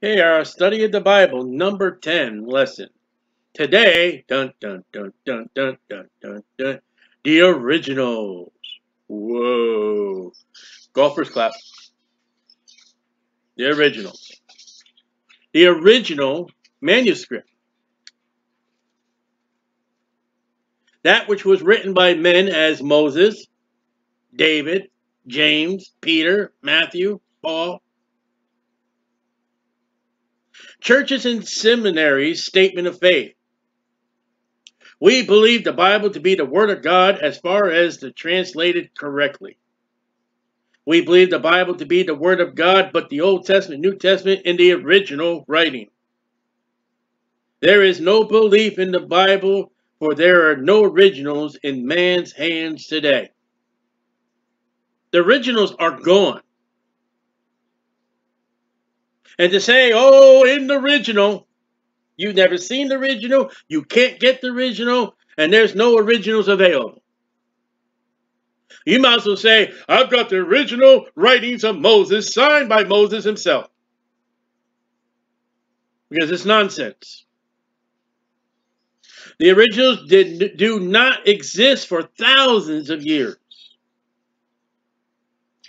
Hey, our study of the Bible, number 10 lesson. Today, dun dun dun dun dun dun dun dun, the originals. Whoa. Golfers clap. The originals. The original manuscript. That which was written by men as Moses, David, James, Peter, Matthew, Paul. Churches and seminaries' statement of faith. We believe the Bible to be the Word of God as far as the translated correctly. We believe the Bible to be the Word of God, but the Old Testament, New Testament in the original writing. There is no belief in the Bible, for there are no originals in man's hands today. The originals are gone. And to say, oh, in the original, you've never seen the original, you can't get the original, and there's no originals available. You might as well say, I've got the original writings of Moses signed by Moses himself. Because it's nonsense. The originals did, do not exist for thousands of years.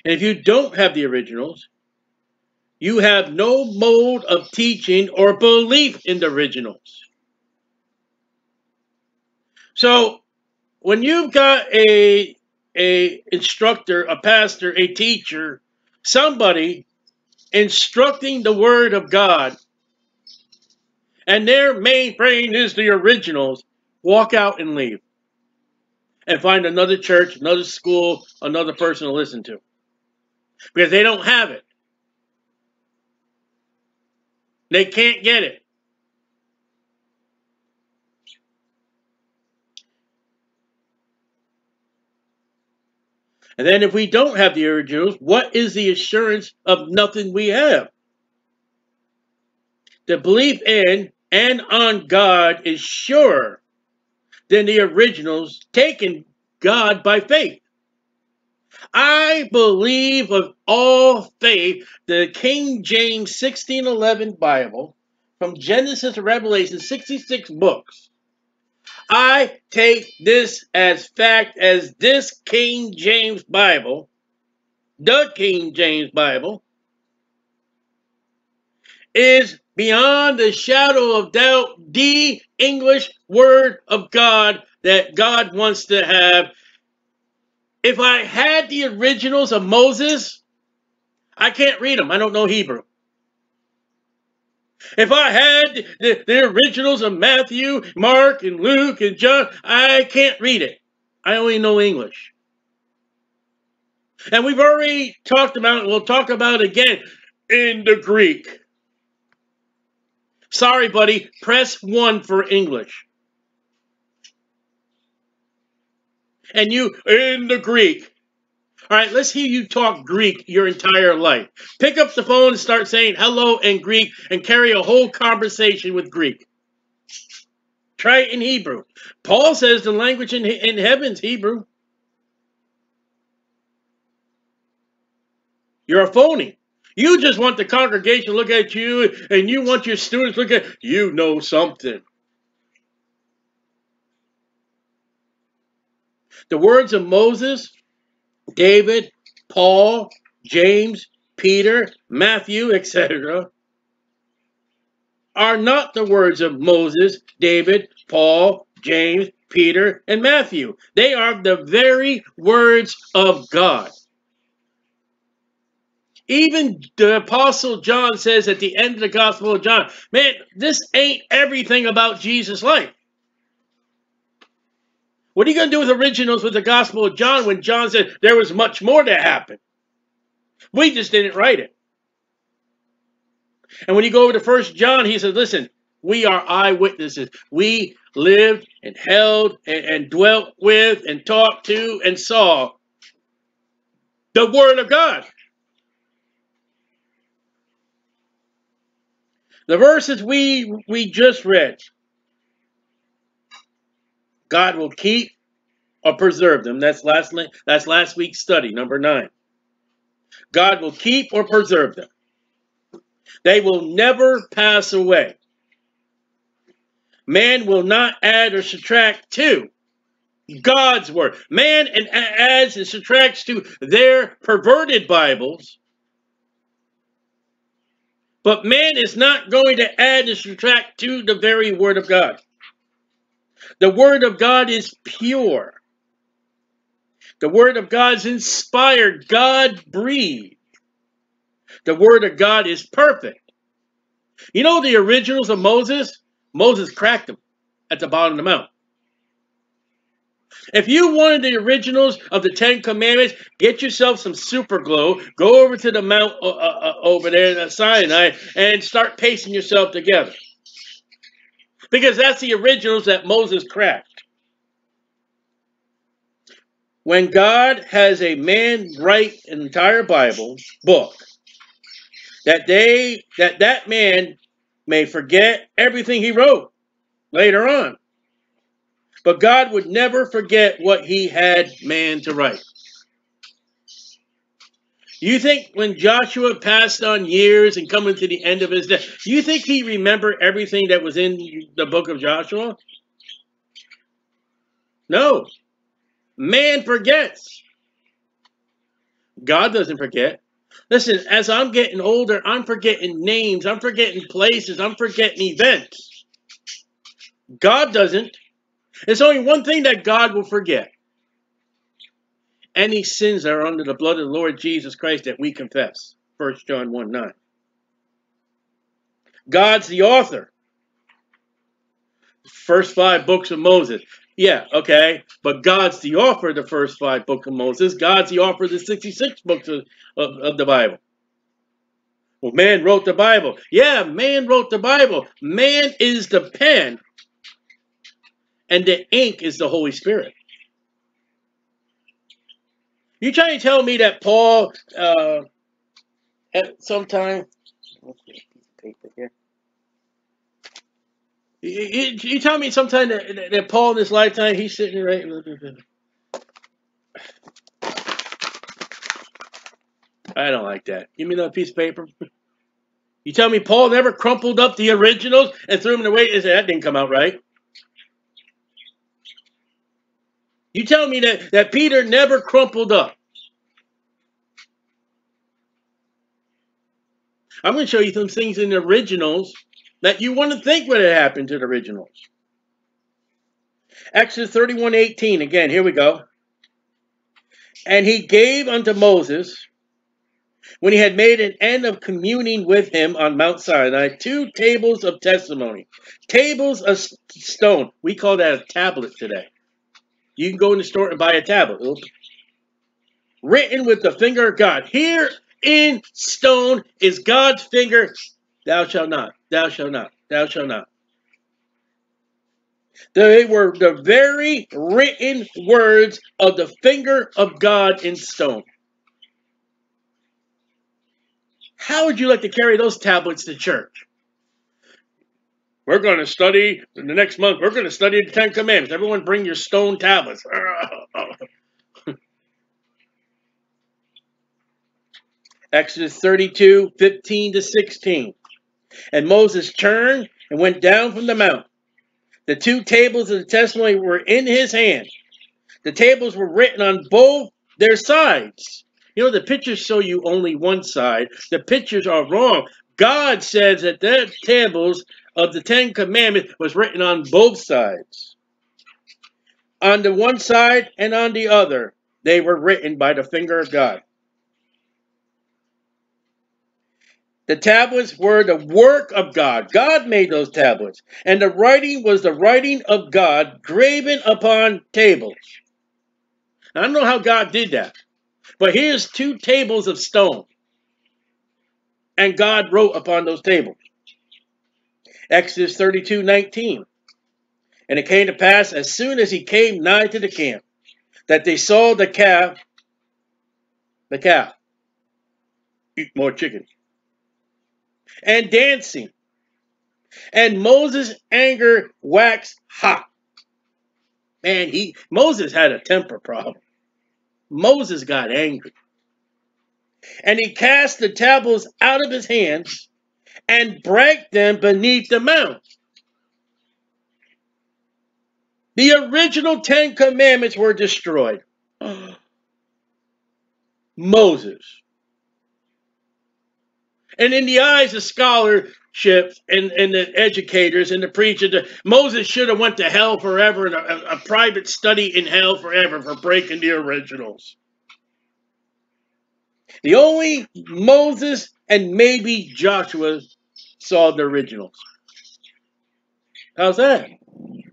And if you don't have the originals, you have no mode of teaching or belief in the originals. So when you've got a a instructor, a pastor, a teacher, somebody instructing the word of God, and their main brain is the originals, walk out and leave. And find another church, another school, another person to listen to. Because they don't have it. They can't get it. And then if we don't have the originals, what is the assurance of nothing we have? The belief in and on God is surer than the originals taken God by faith. I believe of all faith the King James 1611 Bible from Genesis to Revelation, 66 books. I take this as fact as this King James Bible, the King James Bible, is beyond the shadow of doubt the English Word of God that God wants to have if I had the originals of Moses, I can't read them. I don't know Hebrew. If I had the, the, originals of Matthew, Mark, and Luke, and John, I can't read it. I only know English. And we've already talked about it, we'll talk about it again in the Greek. Sorry, buddy, press 1 for English. And you in the Greek. All right, let's hear you talk Greek your entire life. Pick up the phone and start saying hello in Greek and carry a whole conversation with Greek. Try it in Hebrew. Paul says the language in, in heaven's Hebrew. You're a phony. You just want the congregation to look at you and you want your students to look at you know something. The words of Moses, David, Paul, James, Peter, Matthew, etc., are not the words of Moses, David, Paul, James, Peter, and Matthew. They are the very words of God. Even the Apostle John says at the end of the Gospel of John, man, this ain't everything about Jesus' life. What are you going to do with originals with the Gospel of John when John said there was much more to happen? We just didn't write it. And when you go over to First John, he says, listen, we are eyewitnesses. We lived and held and, and dwelt with and talked to and saw the Word of God. The verses we we just read God will keep or preserve them. That's last that's last week's study, number nine. God will keep or preserve them. They will never pass away. Man will not add or subtract to God's word. Man adds and subtracts to their perverted Bibles. But man is not going to add and subtract to the very word of God. The word of God is pure. The word of God is inspired. God breathed. The word of God is perfect. You know the originals of Moses? Moses cracked them at the bottom of the mount. If you wanted the originals of the Ten Commandments, get yourself some super glue, go over to the mount uh, uh, uh over there in Sinai, and start pasting yourself together. Because that's the originals that Moses cracked. When God has a man write an entire Bible book, that they that that man may forget everything he wrote later on. But God would never forget what he had man to write. You think when Joshua passed on years and coming to the end of his day, do you think he remembered everything that was in the book of Joshua? No. Man forgets. God doesn't forget. Listen, as I'm getting older, I'm forgetting names, I'm forgetting places, I'm forgetting events. God doesn't. There's only one thing that God will forget. Any sins that are under the blood of the Lord Jesus Christ that we confess. 1 John 1 9. God's the author. First five books of Moses. Yeah, okay. But God's the author of the first five books of Moses. God's the author of the 66 books of, of, of the Bible. Well, man wrote the Bible. Yeah, man wrote the Bible. Man is the pen, and the ink is the Holy Spirit. You trying to tell me that Paul, uh, at some time, paper here. You, you, tell me sometime that, that Paul in his lifetime, he's sitting right. I don't like that. Give me another piece of paper. You tell me Paul never crumpled up the originals and threw them away said, that didn't come out right. You tell me that, that Peter never crumpled up. I'm going to show you some things in the originals that you want to think would have happened to the originals. Exodus 31:18. Again, here we go. And he gave unto Moses, when he had made an end of communing with him on Mount Sinai, two tables of testimony. Tables of stone. We call that a tablet today. You can go in the store and buy a tablet. Written with the finger of God. Here in stone is God's finger. Thou shalt not. Thou shalt not. Thou shalt not. They were the very written words of the finger of God in stone. How would you like to carry those tablets to church? We're going to study the next month. We're going to study the Ten Commandments. Everyone bring your stone tablets. Exodus 32, 15 to 16. And Moses turned and went down from the mount. The two tables of the testimony were in his hand. The tables were written on both their sides. You know, the pictures show you only one side. The pictures are wrong. God says that the tables of the Ten Commandments was written on both sides. On the one side and on the other, they were written by the finger of God. The tablets were the work of God. God made those tablets. And the writing was the writing of God graven upon tables. I don't know how God did that. But here's two tables of stone. And God wrote upon those tables. Exodus 32, 19. And it came to pass, as soon as he came nigh to the camp, that they saw the calf, the calf, eat more chicken, and dancing. And Moses' anger waxed hot. Man, he Moses had a temper problem. Moses got angry. And he cast the tablets out of his hands and break them beneath the mount. The original Ten Commandments were destroyed. Moses. And in the eyes of scholarship and, and the educators and the preachers, Moses should have went to hell forever and a, a private study in hell forever for breaking the originals. The only Moses and maybe Joshua saw the originals. How's that?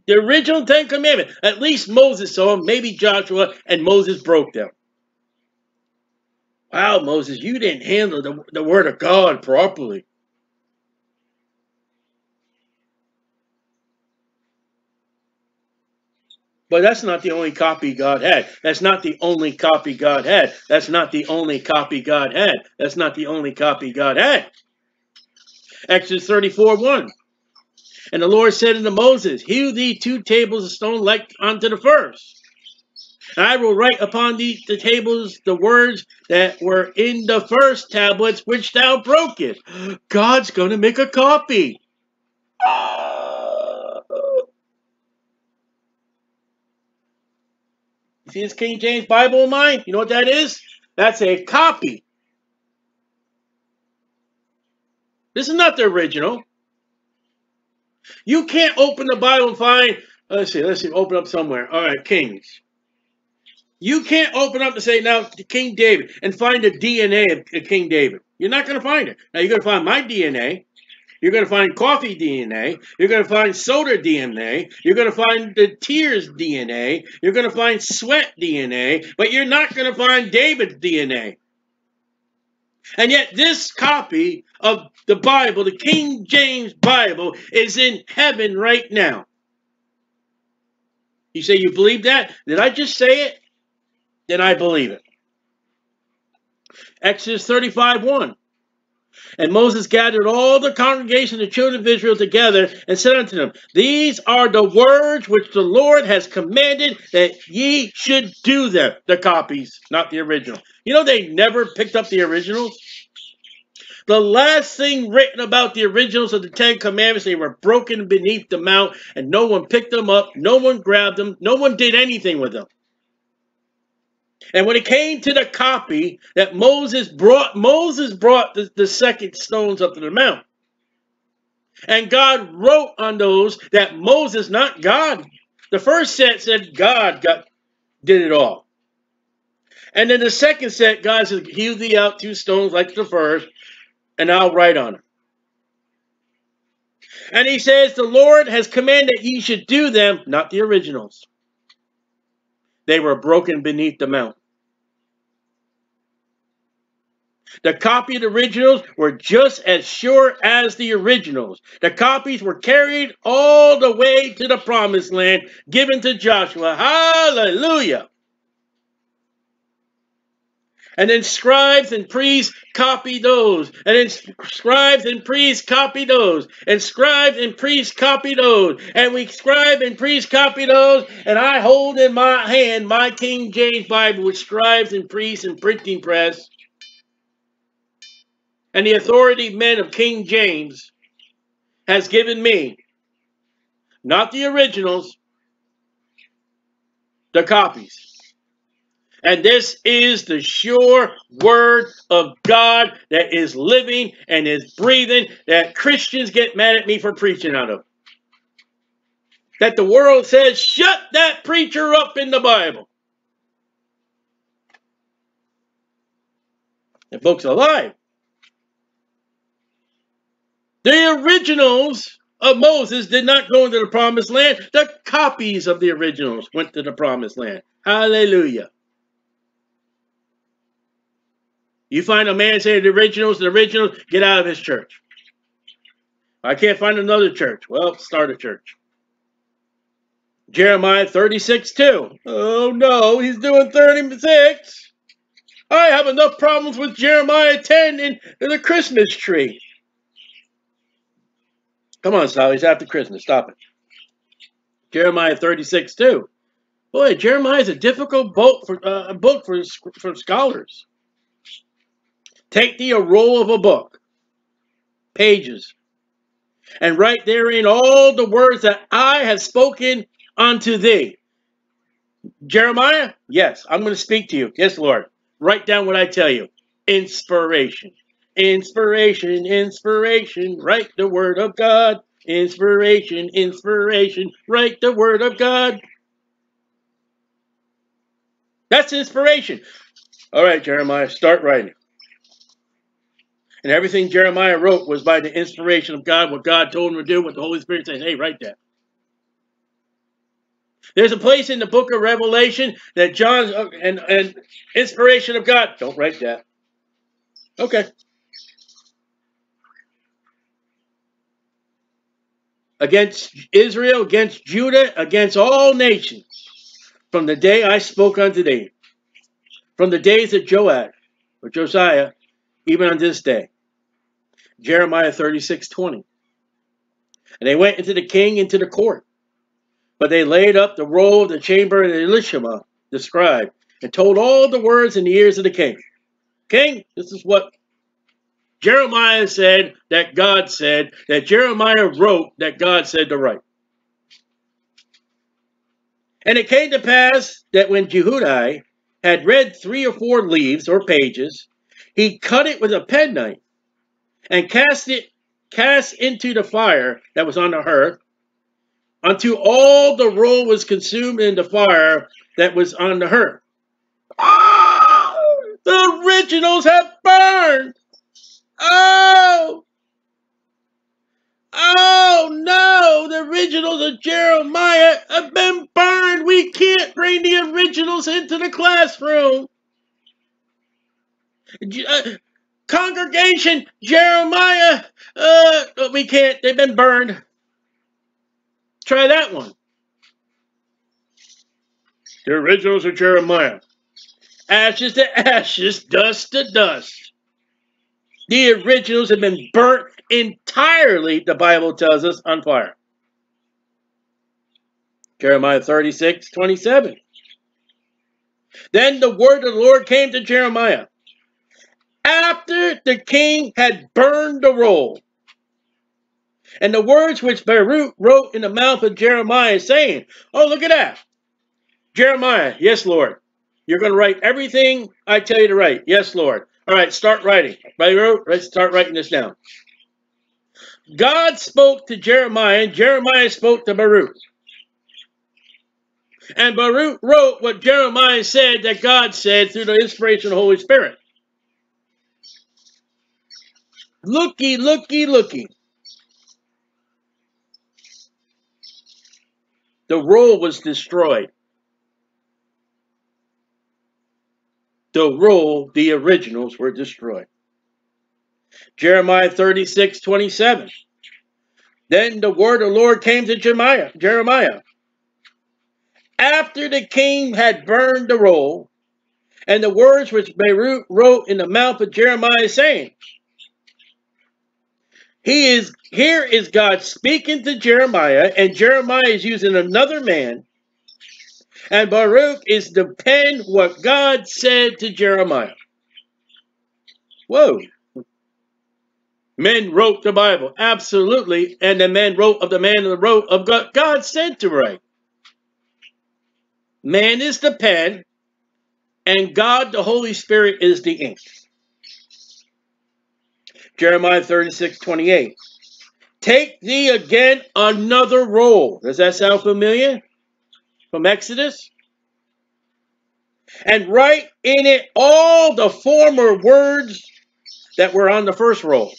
The original Ten Commandments. At least Moses saw them, maybe Joshua, and Moses broke them. Wow, Moses, you didn't handle the, the word of God properly. But that's not the only copy God had. That's not the only copy God had. That's not the only copy God had. That's not the only copy God had. Exodus 34 1. And the Lord said unto Moses, Hew thee two tables of stone like unto the first. And I will write upon the, the tables the words that were in the first tablets which thou brokest. God's going to make a copy. See this King James Bible of mine? You know what that is? That's a copy. This is not the original. You can't open the Bible and find, let's see, let's see, open up somewhere. All right, Kings. You can't open up and say now King David and find the DNA of King David. You're not going to find it. Now you're going to find my DNA. You're going to find coffee DNA. You're going to find soda DNA. You're going to find the tears DNA. You're going to find sweat DNA. But you're not going to find David's DNA. And yet this copy of the Bible, the King James Bible, is in heaven right now. You say you believe that? Did I just say it? then I believe it. Exodus 35 1. And Moses gathered all the congregation of the children of Israel together and said unto them, These are the words which the Lord has commanded that ye should do them. The copies, not the original. You know they never picked up the originals? The last thing written about the originals of the Ten Commandments, they were broken beneath the mount, and no one picked them up, no one grabbed them, no one did anything with them. And when it came to the copy that Moses brought, Moses brought the, the second stones up to the mount. And God wrote on those that Moses, not God. The first set said God got did it all. And then the second set, God says, hew thee out two stones like the first, and I'll write on them. And he says, the Lord has commanded ye should do them, not the originals. They were broken beneath the mount. The the originals were just as sure as the originals. The copies were carried all the way to the promised land, given to Joshua. Hallelujah. And then scribes and priests copy those. And then scribes and priests copy those. And scribes and priests copy those. And we scribe and priests copy those. And I hold in my hand my King James Bible with scribes and priests and printing press and the authority men of King James has given me, not the originals, the copies. And this is the sure word of God that is living and is breathing that Christians get mad at me for preaching out of. That the world says, shut that preacher up in the Bible. The book's alive. The originals of Moses did not go into the promised land. The copies of the originals went to the promised land. Hallelujah. You find a man saying the originals, the originals, get out of his church. I can't find another church. Well, start a church. Jeremiah 36, 2. Oh no, he's doing 36. I have enough problems with Jeremiah 10 in, in the Christmas tree. Come on, Sally. It's after Christmas. Stop it. Jeremiah 36, 2. Boy, Jeremiah is a difficult book for, uh, book for, for scholars. Take thee a roll of a book pages. And write therein all the words that I have spoken unto thee. Jeremiah, yes, I'm going to speak to you. Yes, Lord. Write down what I tell you. Inspiration. Inspiration, inspiration. Write the word of God. Inspiration, inspiration. Write the word of God. That's inspiration. All right, Jeremiah, start writing. And everything Jeremiah wrote was by the inspiration of God, what God told him to do, what the Holy Spirit said, hey, write that. There's a place in the book of Revelation that John uh, and, and inspiration of God. Don't write that. Okay. Against Israel, against Judah, against all nations, from the day I spoke unto thee, from the days of Joash or Josiah, even on this day. Jeremiah 36, 20. And they went into the king, into the court. But they laid up the roll of the chamber of Elishama, the scribe, and told all the words in the ears of the king. King, this is what Jeremiah said that God said, that Jeremiah wrote that God said to write. And it came to pass that when Jehudi had read three or four leaves or pages, he cut it with a penknife and cast it cast into the fire that was on the hearth until all the roll was consumed in the fire that was on the hearth. Oh, the originals have burned. Oh, oh no, the originals of Jeremiah have been burned. We can't bring the originals into the classroom. Uh, congregation, Jeremiah, uh, we can't, they've been burned. Try that one. The originals of Jeremiah. Ashes to ashes, dust to dust. The originals have been burnt entirely, the Bible tells us, on fire. Jeremiah 36, 27. Then the word of the Lord came to Jeremiah. After the king had burned the roll, and the words which Baruch wrote in the mouth of Jeremiah, saying, Oh, look at that. Jeremiah, yes, Lord. You're going to write everything I tell you to write. Yes, Lord. All right, start writing. Baruch, let's start writing this down. God spoke to Jeremiah, and Jeremiah spoke to Baruch. And Baruch wrote what Jeremiah said that God said through the inspiration of the Holy Spirit. Looky, looky, looky. The roll was destroyed. The roll, the originals were destroyed. Jeremiah 36, 27. Then the word of the Lord came to Jeremiah. Jeremiah. After the king had burned the roll, and the words which Baruch wrote in the mouth of Jeremiah, saying, he is here is God speaking to Jeremiah, and Jeremiah is using another man, and Baruch is the pen what God said to Jeremiah. Whoa. Men wrote the Bible, absolutely, and the man wrote of the man that wrote of God, God said to write. Man is the pen, and God, the Holy Spirit, is the ink. Jeremiah 36, 28. Take thee again another roll. Does that sound familiar? From Exodus? And write in it all the former words that were on the first roll.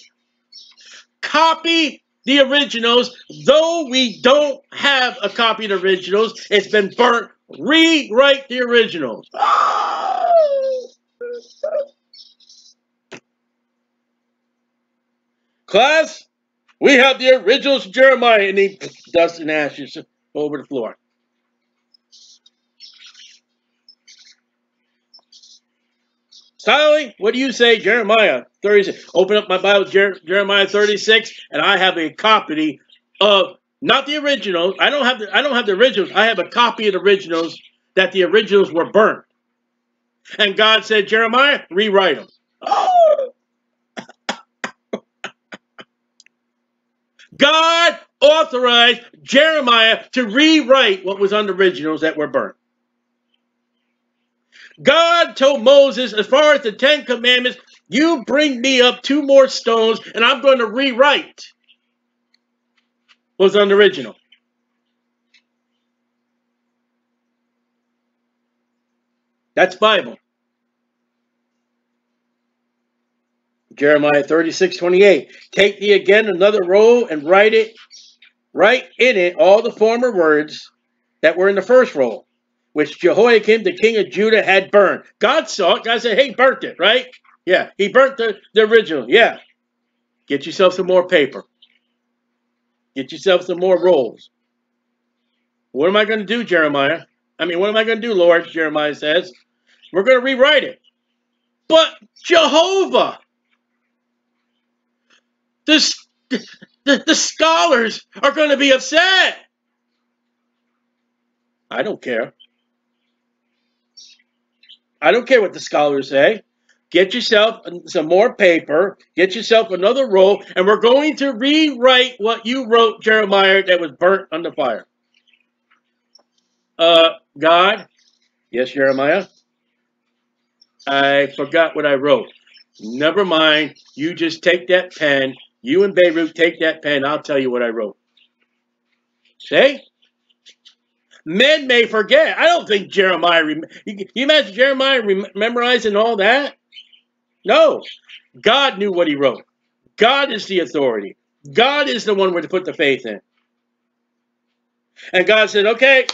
Copy the originals, though we don't have a copy of the originals, it's been burnt. Rewrite the originals. Class, we have the originals of Jeremiah, and he dust and ashes over the floor. Sally, what do you say, Jeremiah 36? Open up my Bible, Jer Jeremiah 36, and I have a copy of not the originals. I don't have the I don't have the originals. I have a copy of the originals that the originals were burnt. And God said, Jeremiah, rewrite them. Oh! God authorized Jeremiah to rewrite what was on the originals that were burnt. God told Moses, as far as the Ten Commandments, you bring me up two more stones and I'm going to rewrite what was on the original. That's Bible. Jeremiah 36, 28. Take thee again another roll and write it, write in it all the former words that were in the first roll, which Jehoiakim, the king of Judah, had burned. God saw it. God said, hey, burnt it, right? Yeah, he burnt the, the original. Yeah. Get yourself some more paper. Get yourself some more rolls. What am I going to do, Jeremiah? I mean, what am I going to do, Lord? Jeremiah says. We're going to rewrite it. But Jehovah, the, the, the scholars are going to be upset. I don't care. I don't care what the scholars say. Get yourself some more paper, get yourself another roll, and we're going to rewrite what you wrote, Jeremiah, that was burnt on the fire. Uh, God, yes, Jeremiah, I forgot what I wrote. Never mind. You just take that pen. You and Baruch take that pen. I'll tell you what I wrote. Say? Men may forget. I don't think Jeremiah. You imagine Jeremiah memorizing all that? No. God knew what he wrote. God is the authority. God is the one where to put the faith in. And God said, okay,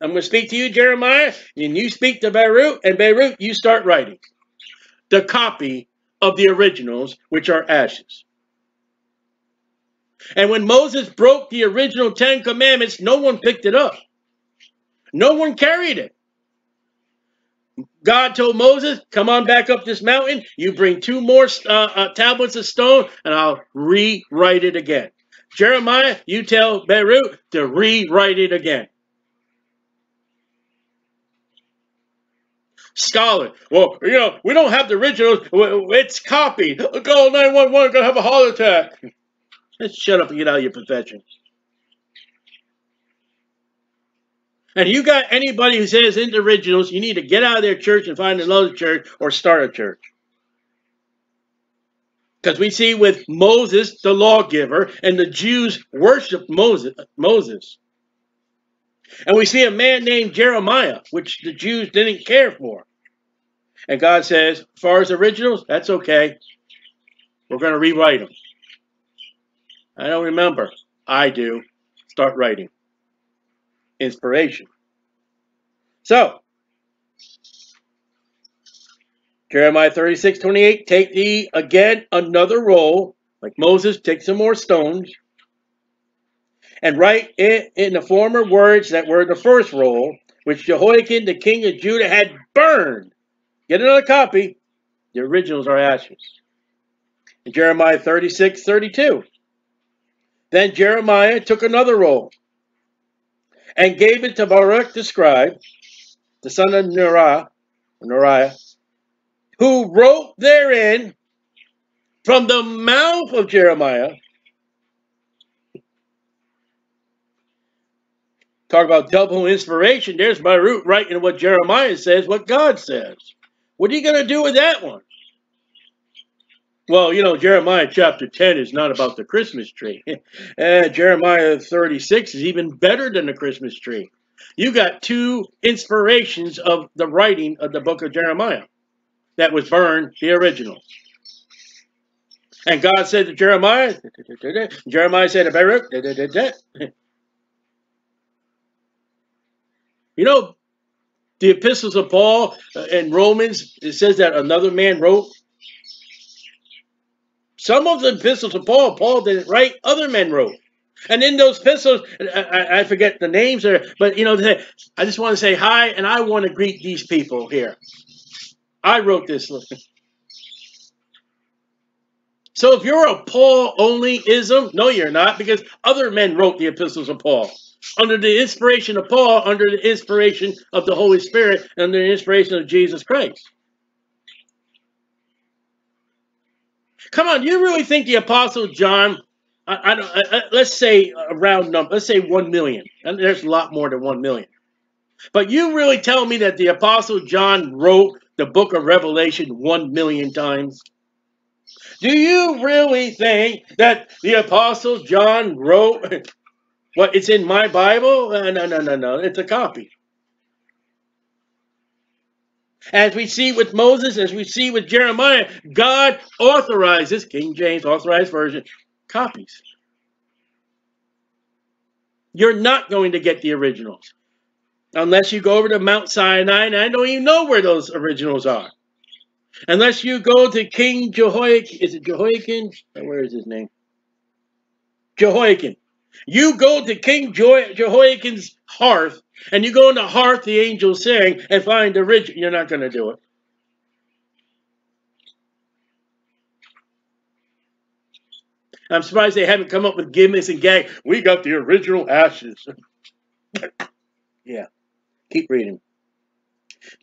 I'm going to speak to you, Jeremiah, and you speak to Baruch, and Baruch, you start writing the copy of the originals, which are ashes. And when Moses broke the original Ten Commandments, no one picked it up. No one carried it. God told Moses, come on back up this mountain. You bring two more uh, uh, tablets of stone, and I'll rewrite it again. Jeremiah, you tell Baruch to rewrite it again. Scholar, well, you know, we don't have the originals. It's copied. Call 911, going to have a heart attack. Let's shut up and get out of your profession. And you got anybody who says into originals, you need to get out of their church and find another church or start a church. Because we see with Moses, the lawgiver, and the Jews worshiped Moses. Moses. And we see a man named Jeremiah, which the Jews didn't care for. And God says, as far as originals, that's okay. We're going to rewrite them. I don't remember. I do. Start writing inspiration. So, Jeremiah 36, 28, take thee again another roll, like Moses, take some more stones, and write it in the former words that were in the first roll, which Jehoiakim, the king of Judah, had burned. Get another copy. The originals are ashes. In Jeremiah 36, 32. Then Jeremiah took another roll and gave it to Baruch the scribe, the son of Neriah, Neriah, who wrote therein from the mouth of Jeremiah. Talk about double inspiration. There's Baruch writing what Jeremiah says, what God says. What are you going to do with that one? Well, you know, Jeremiah chapter 10 is not about the Christmas tree. uh, Jeremiah 36 is even better than the Christmas tree. You got two inspirations of the writing of the book of Jeremiah that was burned, the original. And God said to Jeremiah, Jeremiah said to Baruch, you know, the epistles of Paul uh, and Romans, it says that another man wrote some of the epistles of Paul, Paul didn't write, other men wrote. And in those epistles, I, I forget the names, there, but you know, I just want to say hi, and I want to greet these people here. I wrote this. So if you're a Paul only ism, no, you're not, because other men wrote the epistles of Paul under the inspiration of Paul, under the inspiration of the Holy Spirit, under the inspiration of Jesus Christ. Come on, you really think the Apostle John I, I I- let's say a round number, let's say 1 million. And there's a lot more than 1 million. But you really tell me that the Apostle John wrote the book of Revelation 1 million times? Do you really think that the Apostle John wrote what it's in my Bible? Uh, no, no, no, no. It's a copy. As we see with Moses, as we see with Jeremiah, God authorizes, King James authorized version, copies. You're not going to get the originals unless you go over to Mount Sinai, and I don't even know where those originals are. Unless you go to King Jehoiakim, is it Jehoiakim? Where is his name? Jehoiakim. You go to King Jehoiakim's hearth, and you go in the hearth the angels sing, and find the original. You're not going to do it. I'm surprised they haven't come up with gimmicks and gag. We got the original ashes. yeah. Keep reading.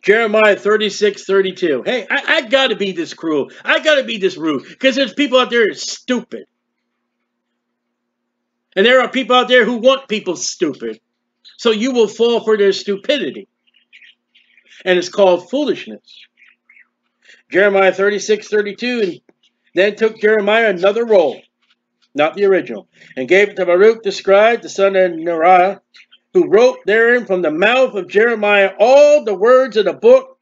Jeremiah 36, 32. Hey, I, I got to be this cruel. I got to be this rude. Because there's people out there stupid. And there are people out there who want people stupid. So you will fall for their stupidity. And it's called foolishness. Jeremiah 36, 32. And then took Jeremiah another roll, not the original, and gave it to Baruch the scribe, the son of Neriah, who wrote therein from the mouth of Jeremiah all the words of the book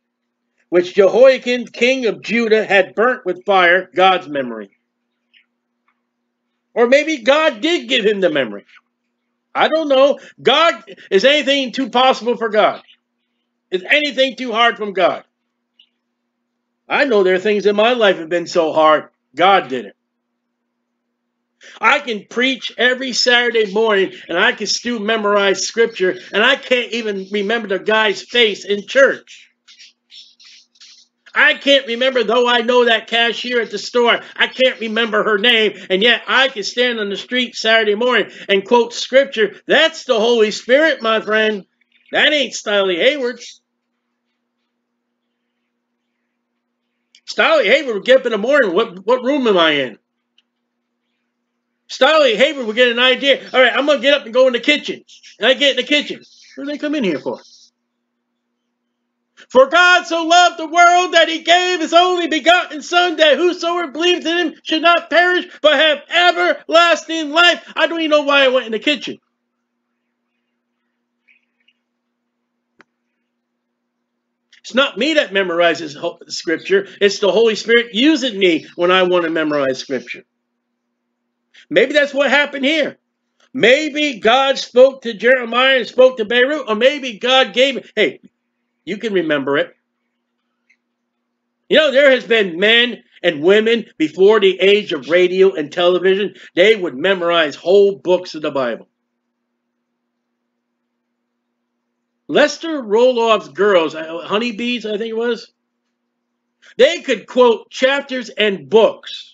which Jehoiakim, king of Judah, had burnt with fire, God's memory. Or maybe God did give him the memory. I don't know. God, is anything too possible for God? Is anything too hard from God? I know there are things in my life have been so hard, God did it. I can preach every Saturday morning and I can still memorize scripture and I can't even remember the guy's face in church. I can't remember, though I know that cashier at the store, I can't remember her name, and yet I can stand on the street Saturday morning and quote scripture. That's the Holy Spirit, my friend. That ain't Stiley Hayward. Stiley Hayward would get up in the morning. What, what room am I in? Stiley Hayward would get an idea. All right, I'm going to get up and go in the kitchen. And I get in the kitchen. What do they come in here for? For God so loved the world that he gave his only begotten Son, that whosoever believes in him should not perish, but have everlasting life. I don't even know why I went in the kitchen. It's not me that memorizes scripture. It's the Holy Spirit using me when I want to memorize scripture. Maybe that's what happened here. Maybe God spoke to Jeremiah and spoke to Baruch, or maybe God gave. Hey, you can remember it. You know, there has been men and women before the age of radio and television. They would memorize whole books of the Bible. Lester Roloff's girls, uh, honeybees, I think it was, they could quote chapters and books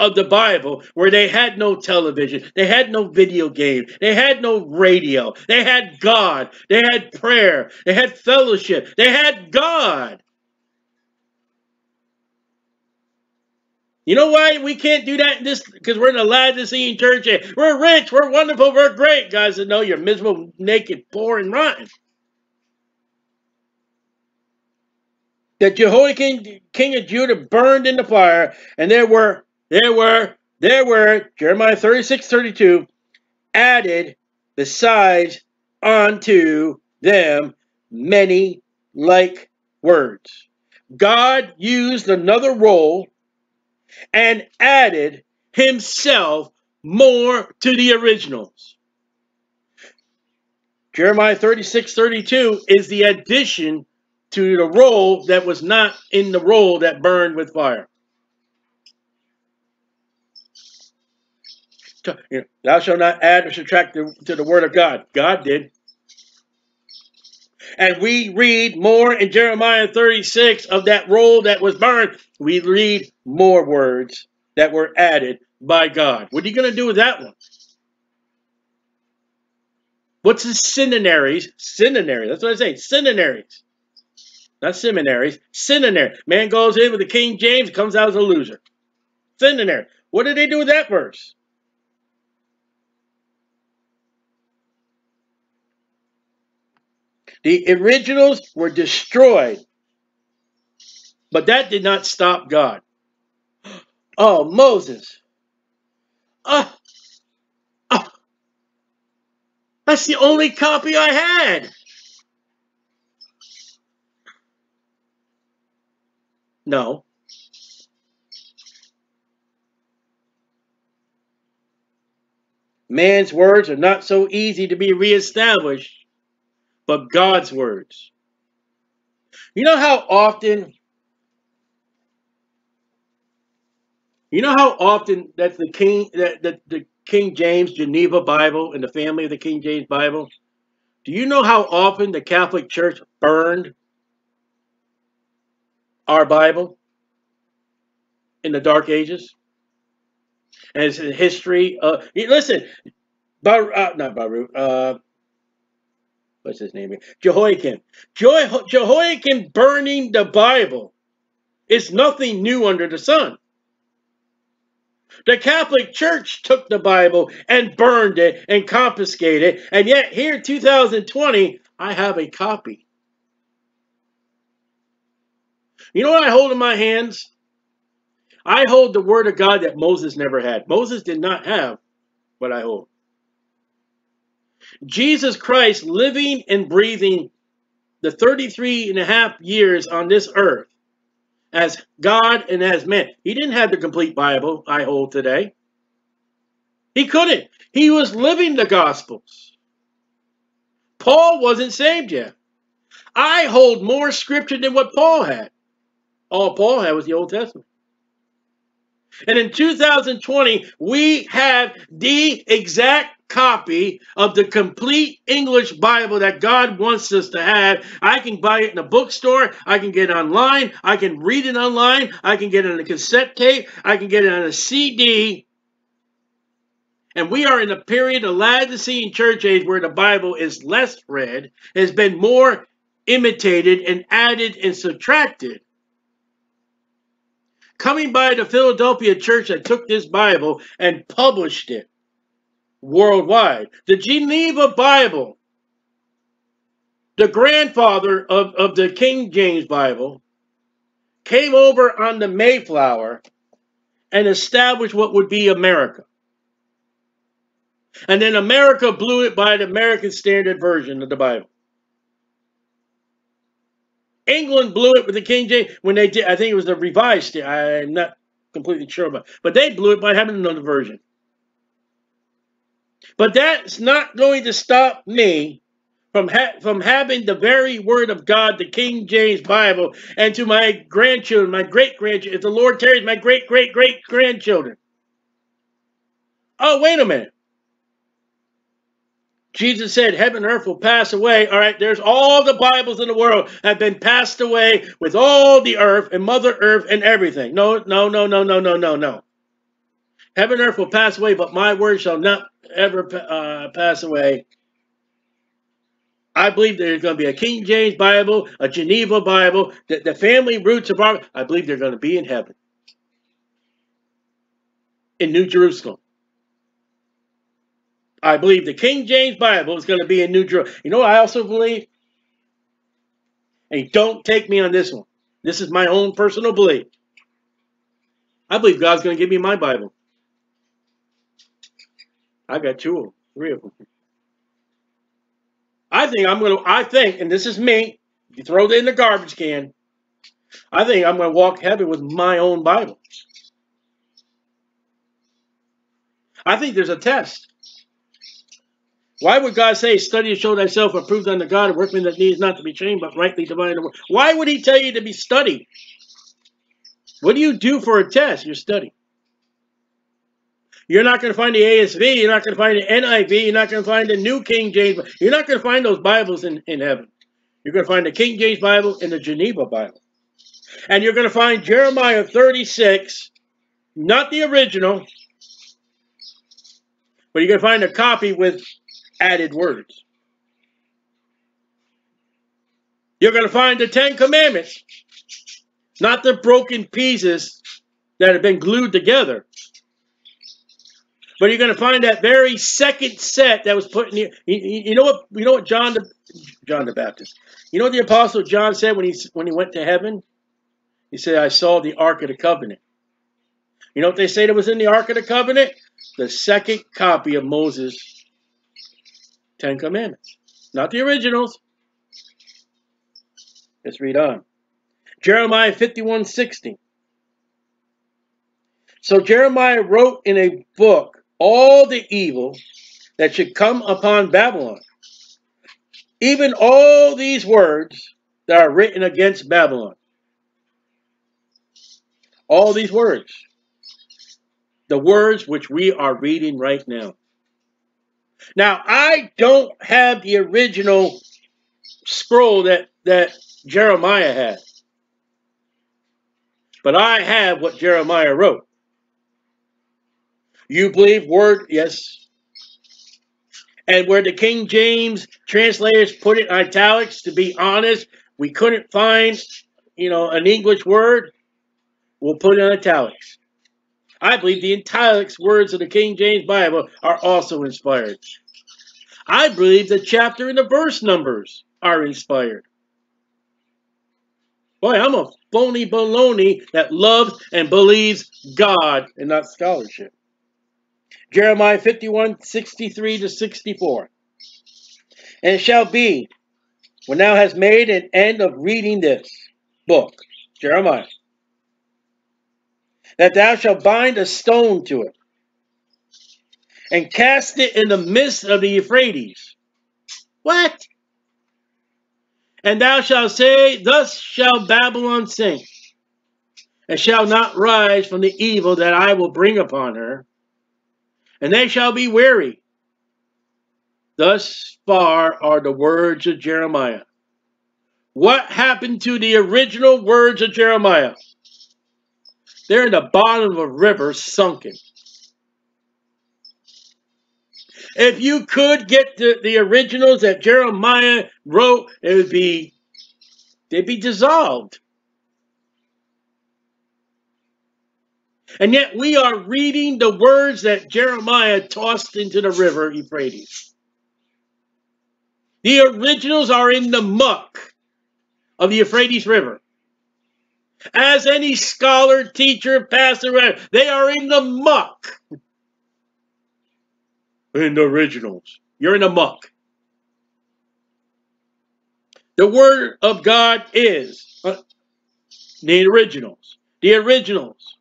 of the Bible where they had no television, they had no video game, they had no radio, they had God, they had prayer, they had fellowship, they had God. You know why we can't do that in this? Because we're in a Laodicean church. and We're rich, we're wonderful, we're great. God said, no, you're miserable, naked, poor, and rotten. That Jehoiakim, king of Judah, burned in the fire, and there were, there were, there were, Jeremiah 36, 32, added besides unto them many like words. God used another role and added himself more to the originals. Jeremiah 36, 32 is the addition to the roll that was not in the roll that burned with fire. To- you know, Thou shalt not add or subtract to, to the word of God. God did. And we read more in Jeremiah 36 of that roll that was burned. We read more words that were added by God. What are you going to do with that one? What's the seminaries? Seminary. That's what I say. Seminaries. Not seminaries. Seminary. Man goes in with the King James, comes out as a loser. Seminary. What did they do with that verse? The originals were destroyed, but that did not stop God. Oh, Moses. Oh, oh, that's the only copy I had. No. Man's words are not so easy to be reestablished, but God's words. You know how often You know how often that the King that the, the King James Geneva Bible and the family of the King James Bible? Do you know how often the Catholic Church burned our Bible in the Dark Ages? And it's a history. Uh, listen, Bar, uh, not Baruch. Uh, what's his name? Jehoiakim. Jehoiakim burning the Bible is nothing new under the sun. The Catholic Church took the Bible and burned it and confiscated it, and yet here, 2020, I have a copy. You know what I hold in my hands? I hold the Word of God that Moses never had. Moses did not have what I hold. Jesus Christ living and breathing the 33 and a half years on this earth as God and as man. He didn't have the complete Bible I hold today. He couldn't. He was living the Gospels. Paul wasn't saved yet. I hold more scripture than what Paul had. All Paul had was the Old Testament. And in 2020, we have the exact copy of the complete English Bible that God wants us to have. I can buy it in a bookstore. I can get it online. I can read it online. I can get it on a cassette tape. I can get it on a CD. And we are in a period of Laodicean church age where the Bible is less read, has been more imitated and added and subtracted. Coming by the Philadelphia church that took this Bible and published it worldwide. The Geneva Bible, the grandfather of, of the King James Bible, came over on the Mayflower and established what would be America. And then America blew it by the American Standard Version of the Bible. England blew it with the King James when they did. I think it was the revised. I'm not completely sure about, but they blew it by having another version. But that's not going to stop me from ha from having the very word of God, the King James Bible, and to my grandchildren, my great grandchildren, if the Lord tarries, my great great great grandchildren. Oh, wait a minute. Jesus said, Heaven and earth will pass away. All right, there's all the Bibles in the world have been passed away with all the earth and Mother Earth and everything. No, no, no, no, no, no, no, no. Heaven and earth will pass away, but my word shall not ever uh, pass away. I believe there's going to be a King James Bible, a Geneva Bible, the, the family roots of our, I believe they're going to be in heaven. In New Jerusalem. I believe the King James Bible is going to be in New Jerusalem. You know I also believe? And don't take me on this one. This is my own personal belief. I believe God's going to give me my Bible. I got two of them, three of them. I think I'm going to, I think, and this is me, you throw it in the garbage can, I think I'm to walk heavy with my own Bible. I think there's a test. Why would God say, study to show thyself approved unto God, a workman that needs not to be trained, but rightly divine the word? Why would he tell you to be studied? What do you do for a test? You study. You're not going to find the ASV. You're not going to find the NIV. You're not going to find the New King James. You're not going to find those Bibles in, in heaven. You're going to find the King James Bible and the Geneva Bible. And you're going to find Jeremiah 36, not the original, but you're going to find a copy with added words. You're going to find the Ten Commandments, not the broken pieces that have been glued together, But you're going to find that very second set that was put in the. You, you know what? You know what John the John the Baptist. You know what the apostle John said when he when he went to heaven. He said, "I saw the ark of the covenant." You know what they say that was in the ark of the covenant? The second copy of Moses' Ten Commandments, not the originals. Let's read on. Jeremiah 51 60. So Jeremiah wrote in a book all the evil that should come upon Babylon. Even all these words that are written against Babylon. All these words. The words which we are reading right now. Now, I don't have the original scroll that, that Jeremiah had. But I have what Jeremiah wrote. You believe word, yes. And where the King James translators put it in italics, to be honest, we couldn't find, you know, an English word. We'll put it in italics. I believe the italics words of the King James Bible are also inspired. I believe the chapter and the verse numbers are inspired. Boy, I'm a phony baloney that loves and believes God and not scholarship. Jeremiah 51, 63 to 64. And it shall be, when thou hast made an end of reading this book, Jeremiah, that thou shalt bind a stone to it, and cast it in the midst of the Euphrates. What? And thou shalt say, Thus shall Babylon sink, and shall not rise from the evil that I will bring upon her, and they shall be weary. Thus far are the words of Jeremiah. What happened to the original words of Jeremiah? They're in the bottom of a river sunken. If you could get the, the originals that Jeremiah wrote, it would be, they'd be dissolved. And yet we are reading the words that Jeremiah tossed into the river Euphrates. The originals are in the muck of the Euphrates River. As any scholar, teacher, pastor, they are in the muck. In the originals. You're in the muck. The word of God is uh, the originals. The originals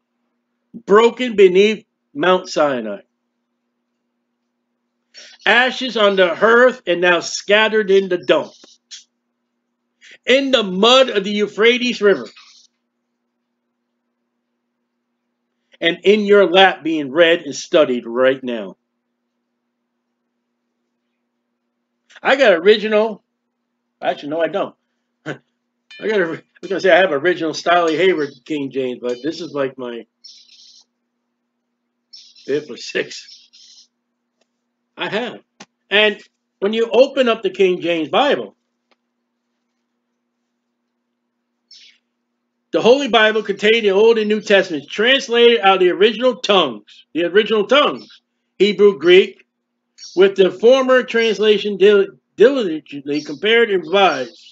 broken beneath Mount Sinai. Ashes on the hearth and now scattered in the dump. In the mud of the Euphrates River. And in your lap being read and studied right now. I got original. Actually, no, I don't. I got. I was gonna say I have original Stanley Hayward King James, but this is like my fifth or sixth. I have. And when you open up the King James Bible, the Holy Bible contains the Old and New Testaments translated out of the original tongues, the original tongues, Hebrew, Greek, with the former translation diligently compared and revised.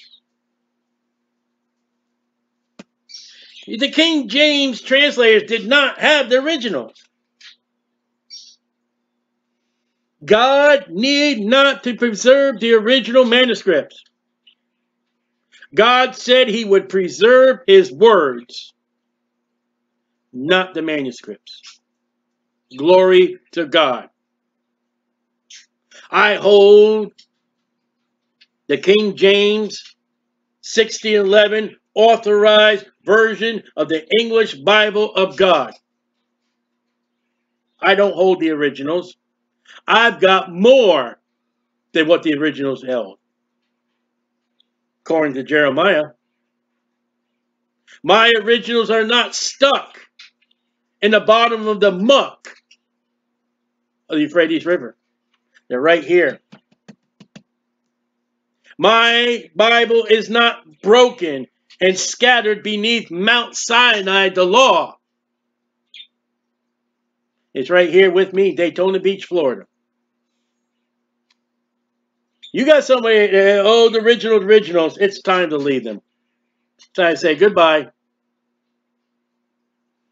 The King James translators did not have the originals. God need not to preserve the original manuscripts. God said he would preserve his words, not the manuscripts. Glory to God. I hold the King James 1611 authorized version of the English Bible of God. I don't hold the originals. I've got more than what the originals held. According to Jeremiah. My originals are not stuck in the bottom of the muck of the Euphrates River. They're right here. My Bible is not broken and scattered beneath Mount Sinai, the law. It's right here with me, Daytona Beach, Florida. You got somebody, uh, oh, the original originals. It's time to leave them. It's time to say goodbye.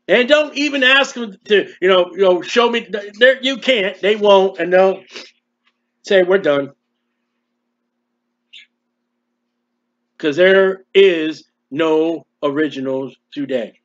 And don't even ask them to, you know, you know, show me. You can't. They won't, and they'll say we're done. Because there is no originals today.